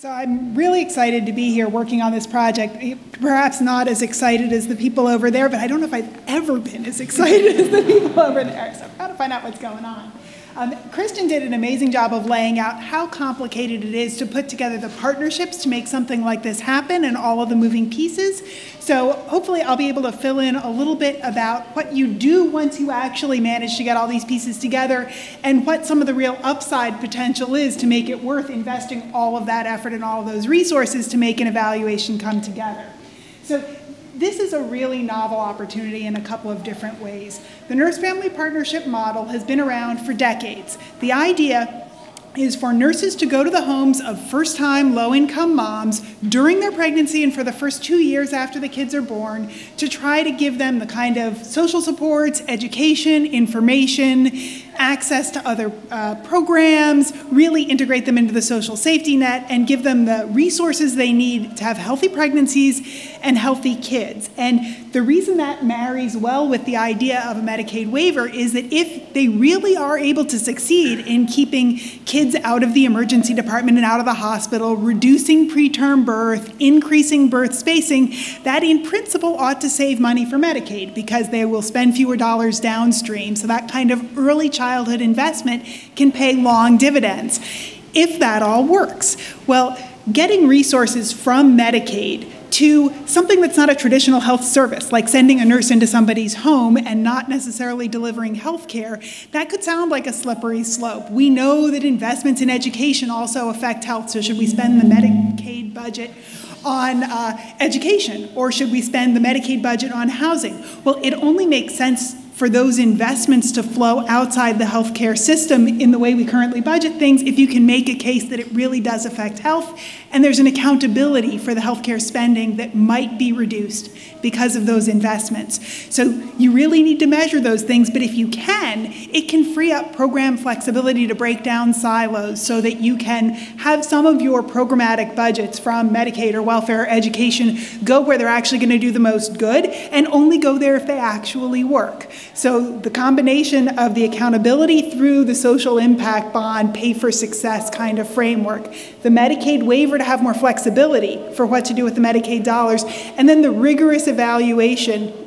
So I'm really excited to be here working on this project. Perhaps not as excited as the people over there, but I don't know if I've ever been as excited as the people over there. So I've got to find out what's going on. Um, Christian did an amazing job of laying out how complicated it is to put together the partnerships to make something like this happen and all of the moving pieces. So hopefully I'll be able to fill in a little bit about what you do once you actually manage to get all these pieces together and what some of the real upside potential is to make it worth investing all of that effort and all of those resources to make an evaluation come together. So this is a really novel opportunity in a couple of different ways. The nurse family partnership model has been around for decades. The idea is for nurses to go to the homes of first time low income moms during their pregnancy and for the first two years after the kids are born to try to give them the kind of social supports, education, information, access to other uh, programs, really integrate them into the social safety net, and give them the resources they need to have healthy pregnancies and healthy kids. And the reason that marries well with the idea of a Medicaid waiver is that if they really are able to succeed in keeping kids out of the emergency department and out of the hospital, reducing preterm birth, increasing birth spacing, that in principle ought to save money for Medicaid because they will spend fewer dollars downstream. So that kind of early childhood investment can pay long dividends if that all works. Well, getting resources from Medicaid to something that's not a traditional health service, like sending a nurse into somebody's home and not necessarily delivering health care, that could sound like a slippery slope. We know that investments in education also affect health, so should we spend the Medicaid budget on uh, education or should we spend the Medicaid budget on housing? Well, it only makes sense for those investments to flow outside the healthcare system in the way we currently budget things if you can make a case that it really does affect health and there's an accountability for the healthcare spending that might be reduced because of those investments. So you really need to measure those things, but if you can, it can free up program flexibility to break down silos so that you can have some of your programmatic budgets from Medicaid or welfare or education go where they're actually going to do the most good and only go there if they actually work. So the combination of the accountability through the social impact bond, pay for success kind of framework, the Medicaid waiver to have more flexibility for what to do with the Medicaid dollars, and then the rigorous evaluation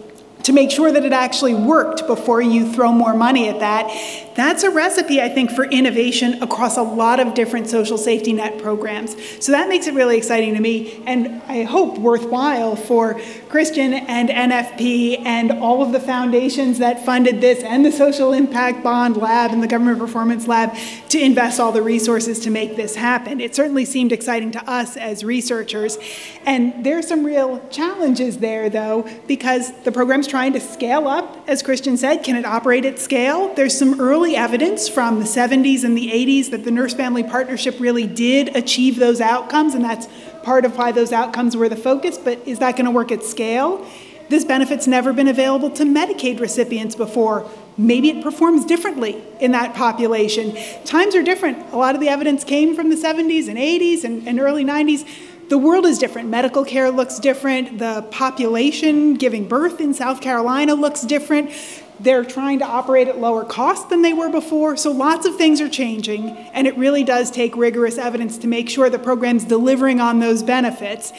to make sure that it actually worked before you throw more money at that. That's a recipe, I think, for innovation across a lot of different social safety net programs. So that makes it really exciting to me, and I hope worthwhile for Christian and NFP and all of the foundations that funded this and the Social Impact Bond Lab and the Government Performance Lab to invest all the resources to make this happen. It certainly seemed exciting to us as researchers. And there's some real challenges there, though, because the program's trying to scale up, as Christian said. Can it operate at scale? There's some early evidence from the 70s and the 80s that the nurse family partnership really did achieve those outcomes, and that's part of why those outcomes were the focus. But is that going to work at scale? This benefit's never been available to Medicaid recipients before. Maybe it performs differently in that population. Times are different. A lot of the evidence came from the 70s and 80s and, and early 90s the world is different. Medical care looks different. The population giving birth in South Carolina looks different. They're trying to operate at lower cost than they were before. So lots of things are changing, and it really does take rigorous evidence to make sure the program's delivering on those benefits.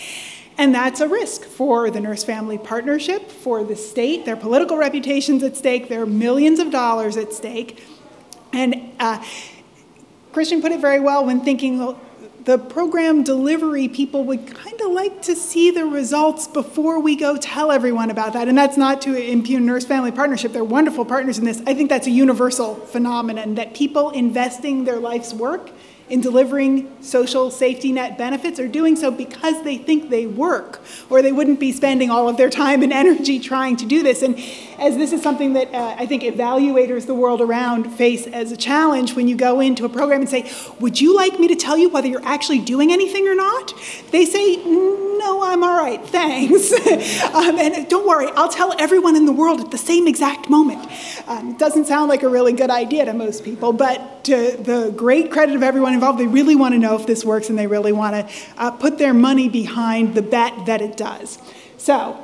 And that's a risk for the nurse family partnership, for the state. Their political reputation's at stake. There are millions of dollars at stake. And uh, Christian put it very well when thinking the program delivery people would kind of like to see the results before we go tell everyone about that. And that's not to impugn Nurse Family Partnership. They're wonderful partners in this. I think that's a universal phenomenon that people investing their life's work in delivering social safety net benefits are doing so because they think they work, or they wouldn't be spending all of their time and energy trying to do this. And as this is something that uh, I think evaluators the world around face as a challenge when you go into a program and say, Would you like me to tell you whether you're actually doing anything or not? They say, No, I'm all right, thanks. um, and don't worry, I'll tell everyone in the world at the same exact moment. Um, it doesn't sound like a really good idea to most people, but to the great credit of everyone involved, they really want to know if this works and they really want to uh, put their money behind the bet that it does. So,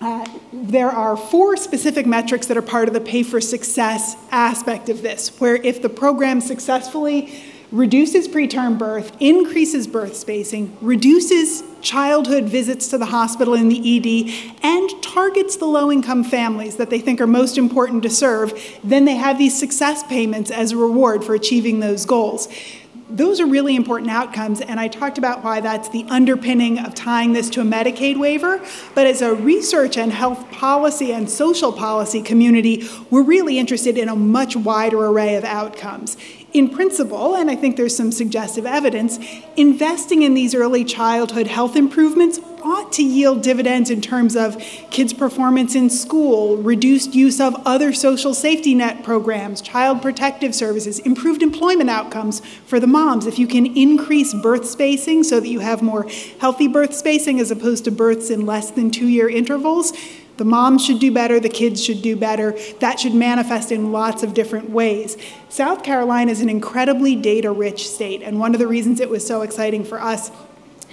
uh, there are four specific metrics that are part of the pay for success aspect of this, where if the program successfully reduces preterm birth, increases birth spacing, reduces childhood visits to the hospital in the ED, and targets the low income families that they think are most important to serve, then they have these success payments as a reward for achieving those goals those are really important outcomes, and I talked about why that's the underpinning of tying this to a Medicaid waiver. But as a research and health policy and social policy community, we're really interested in a much wider array of outcomes. In principle, and I think there's some suggestive evidence, investing in these early childhood health improvements ought to yield dividends in terms of kids' performance in school, reduced use of other social safety net programs, child protective services, improved employment outcomes for the moms. If you can increase birth spacing so that you have more healthy birth spacing as opposed to births in less than two year intervals, the moms should do better, the kids should do better. That should manifest in lots of different ways. South Carolina is an incredibly data rich state, and one of the reasons it was so exciting for us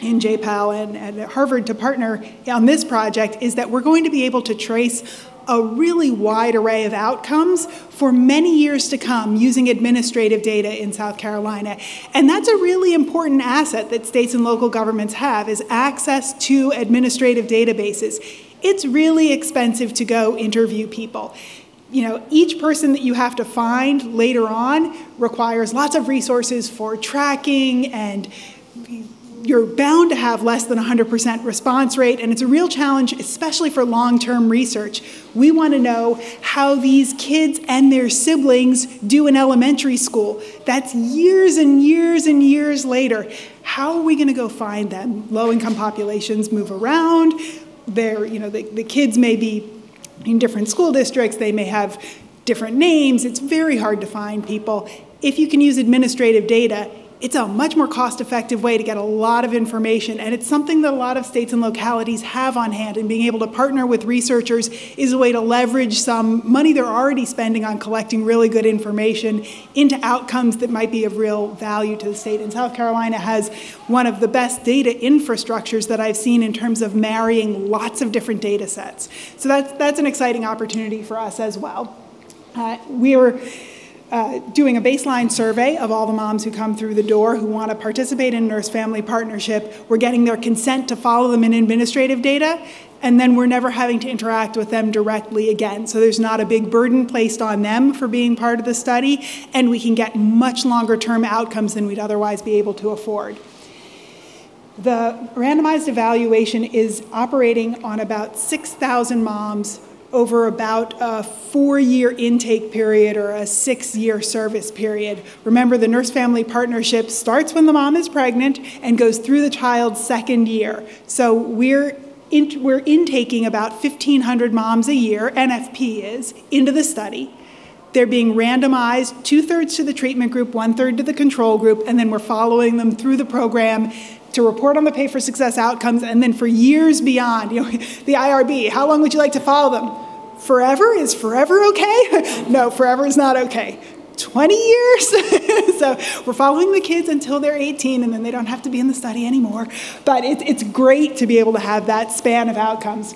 in JPAL and, and at Harvard to partner on this project is that we're going to be able to trace a really wide array of outcomes for many years to come using administrative data in South Carolina. And that's a really important asset that states and local governments have is access to administrative databases it's really expensive to go interview people. You know, each person that you have to find later on requires lots of resources for tracking and you're bound to have less than 100% response rate, and it's a real challenge, especially for long term research. We want to know how these kids and their siblings do in elementary school. That's years and years and years later. How are we going to go find them? Low income populations move around, they're, you know, the, the kids may be in different school districts, they may have different names. It's very hard to find people. If you can use administrative data, it's a much more cost effective way to get a lot of information, and it's something that a lot of states and localities have on hand. And being able to partner with researchers is a way to leverage some money they're already spending on collecting really good information into outcomes that might be of real value to the state. And South Carolina has one of the best data infrastructures that I've seen in terms of marrying lots of different data sets. So that's, that's an exciting opportunity for us as well. Uh, we are uh, doing a baseline survey of all the moms who come through the door who want to participate in nurse family partnership. We're getting their consent to follow them in administrative data, and then we're never having to interact with them directly again. So there's not a big burden placed on them for being part of the study, and we can get much longer term outcomes than we'd otherwise be able to afford. The randomized evaluation is operating on about 6,000 moms over about a four year intake period or a six year service period. Remember, the nurse family partnership starts when the mom is pregnant and goes through the child's second year. So we're in, we're intaking about 1,500 moms a year, NFP is, into the study. They're being randomized two thirds to the treatment group, one third to the control group, and then we're following them through the program to report on the pay for success outcomes, and then for years beyond, you know, the IRB, how long would you like to follow them? Forever? Is forever okay? no, forever is not okay. 20 years. so we're following the kids until they're 18 and then they don't have to be in the study anymore. But it, it's great to be able to have that span of outcomes.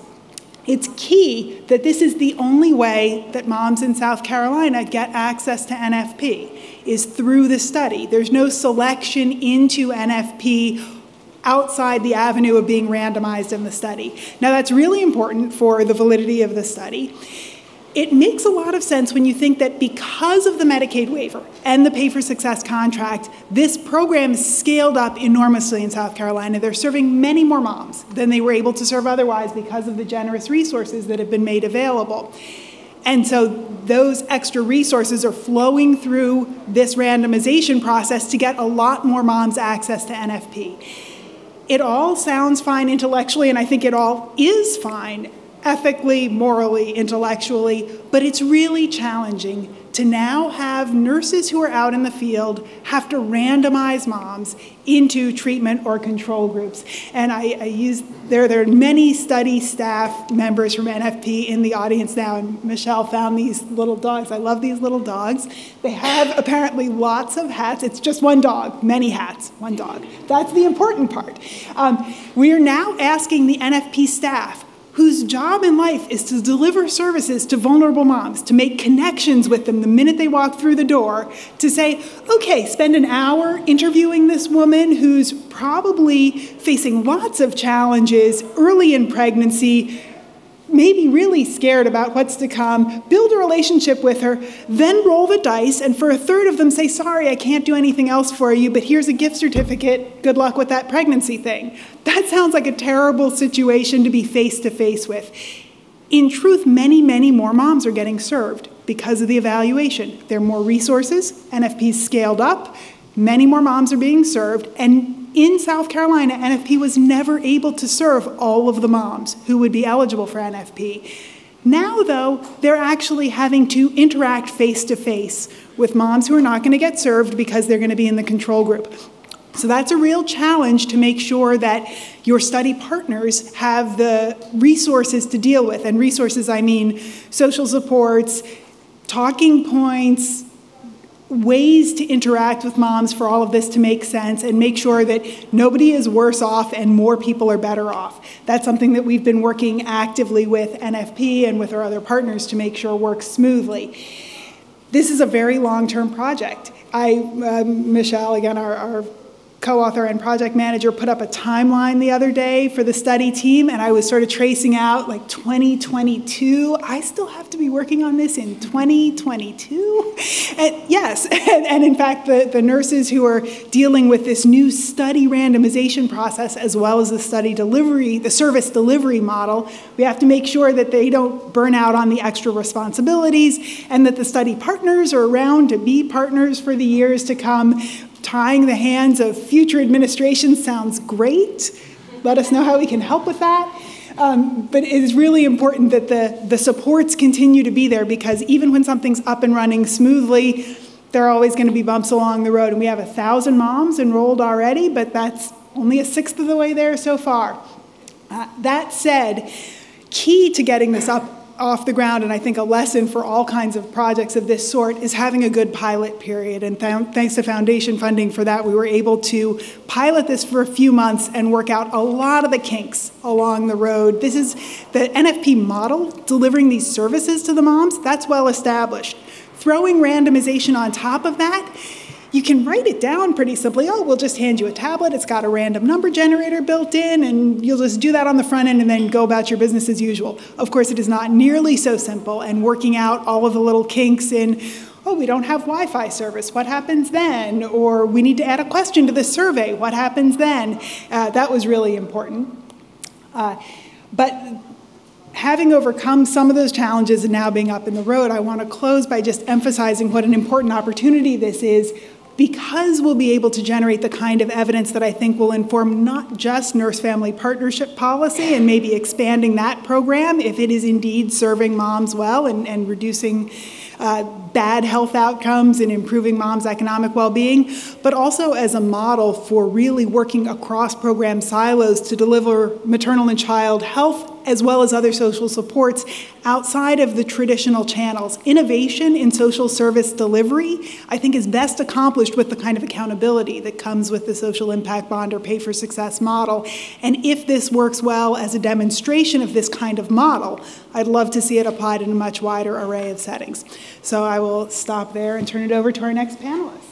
It's key that this is the only way that moms in South Carolina get access to NFP is through the study. There's no selection into NFP outside the avenue of being randomized in the study. Now, that's really important for the validity of the study. It makes a lot of sense when you think that because of the Medicaid waiver and the Pay for Success contract, this program scaled up enormously in South Carolina. They're serving many more moms than they were able to serve otherwise because of the generous resources that have been made available. And so those extra resources are flowing through this randomization process to get a lot more moms access to NFP it all sounds fine intellectually, and I think it all is fine ethically, morally, intellectually, but it's really challenging to now have nurses who are out in the field have to randomize moms into treatment or control groups. And I, I use there, there are many study staff members from NFP in the audience now, and Michelle found these little dogs. I love these little dogs. They have apparently lots of hats. It's just one dog, many hats, one dog. That's the important part. Um, we are now asking the NFP staff whose job in life is to deliver services to vulnerable moms, to make connections with them the minute they walk through the door, to say, okay, spend an hour interviewing this woman who's probably facing lots of challenges early in pregnancy, maybe really scared about what's to come, build a relationship with her, then roll the dice, and for a third of them say, Sorry, I can't do anything else for you, but here's a gift certificate. Good luck with that pregnancy thing. That sounds like a terrible situation to be face to face with. In truth, many, many more moms are getting served because of the evaluation. There are more resources, NFP's scaled up, many more moms are being served, and in South Carolina, NFP was never able to serve all of the moms who would be eligible for NFP. Now, though, they're actually having to interact face to face with moms who are not going to get served because they're going to be in the control group. So that's a real challenge to make sure that your study partners have the resources to deal with. And resources, I mean social supports, talking points, ways to interact with moms for all of this to make sense and make sure that nobody is worse off and more people are better off. That's something that we've been working actively with NFP and with our other partners to make sure works smoothly. This is a very long-term project. I, uh, Michelle, again, our, our co-author and project manager put up a timeline the other day for the study team and I was sort of tracing out like 2022. I still have to be working on this in 2022. And yes, and, and in fact the, the nurses who are dealing with this new study randomization process as well as the study delivery, the service delivery model, we have to make sure that they don't burn out on the extra responsibilities and that the study partners are around to be partners for the years to come tying the hands of future administrations sounds great. Let us know how we can help with that. Um, but it is really important that the, the supports continue to be there because even when something's up and running smoothly, there are always going to be bumps along the road. And we have a thousand moms enrolled already, but that's only a sixth of the way there so far. Uh, that said, key to getting this up off the ground, and I think a lesson for all kinds of projects of this sort is having a good pilot period. And th thanks to foundation funding for that, we were able to pilot this for a few months and work out a lot of the kinks along the road. This is the NFP model, delivering these services to the moms, that's well established. Throwing randomization on top of that you can write it down pretty simply. Oh, we'll just hand you a tablet. It's got a random number generator built in, and you'll just do that on the front end and then go about your business as usual. Of course, it is not nearly so simple, and working out all of the little kinks in, oh, we don't have Wi Fi service. What happens then? Or we need to add a question to the survey. What happens then? Uh, that was really important. Uh, but having overcome some of those challenges and now being up in the road, I want to close by just emphasizing what an important opportunity this is because we'll be able to generate the kind of evidence that I think will inform not just nurse family partnership policy and maybe expanding that program if it is indeed serving moms well and, and reducing uh, bad health outcomes and improving moms' economic well being, but also as a model for really working across program silos to deliver maternal and child health as well as other social supports outside of the traditional channels. Innovation in social service delivery, I think, is best accomplished with the kind of accountability that comes with the social impact bond or pay for success model. And if this works well as a demonstration of this kind of model, I'd love to see it applied in a much wider array of settings. So I will stop there and turn it over to our next panelist.